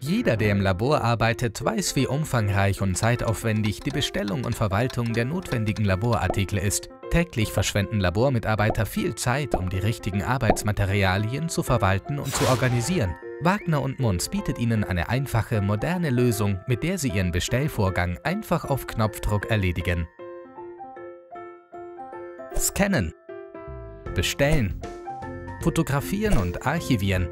Jeder, der im Labor arbeitet, weiß, wie umfangreich und zeitaufwendig die Bestellung und Verwaltung der notwendigen Laborartikel ist. Täglich verschwenden Labormitarbeiter viel Zeit, um die richtigen Arbeitsmaterialien zu verwalten und zu organisieren. Wagner und Munz bietet Ihnen eine einfache, moderne Lösung, mit der Sie Ihren Bestellvorgang einfach auf Knopfdruck erledigen. Scannen Bestellen Fotografieren und Archivieren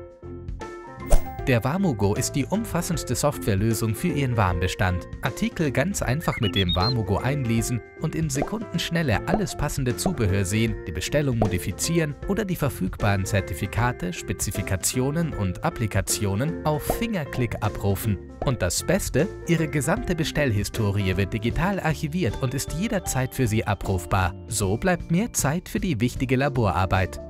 der Warmugo ist die umfassendste Softwarelösung für Ihren Warmbestand. Artikel ganz einfach mit dem Warmugo einlesen und in Sekundenschnelle alles passende Zubehör sehen, die Bestellung modifizieren oder die verfügbaren Zertifikate, Spezifikationen und Applikationen auf Fingerklick abrufen. Und das Beste, Ihre gesamte Bestellhistorie wird digital archiviert und ist jederzeit für Sie abrufbar. So bleibt mehr Zeit für die wichtige Laborarbeit.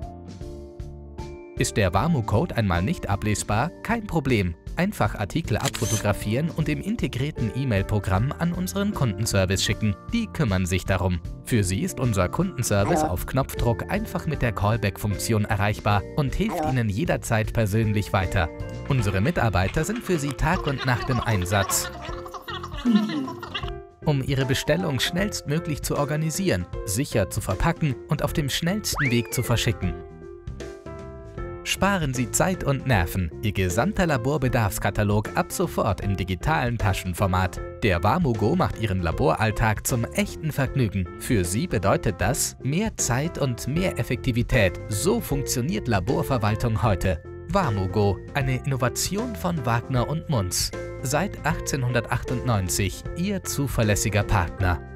Ist der WAMU-Code einmal nicht ablesbar? Kein Problem. Einfach Artikel abfotografieren und im integrierten E-Mail-Programm an unseren Kundenservice schicken. Die kümmern sich darum. Für Sie ist unser Kundenservice auf Knopfdruck einfach mit der Callback-Funktion erreichbar und hilft Ihnen jederzeit persönlich weiter. Unsere Mitarbeiter sind für Sie Tag und Nacht im Einsatz. Um Ihre Bestellung schnellstmöglich zu organisieren, sicher zu verpacken und auf dem schnellsten Weg zu verschicken. Sparen Sie Zeit und Nerven. Ihr gesamter Laborbedarfskatalog ab sofort im digitalen Taschenformat. Der Warmugo macht Ihren Laboralltag zum echten Vergnügen. Für Sie bedeutet das mehr Zeit und mehr Effektivität. So funktioniert Laborverwaltung heute. Warmugo, eine Innovation von Wagner und Munz. Seit 1898 Ihr zuverlässiger Partner.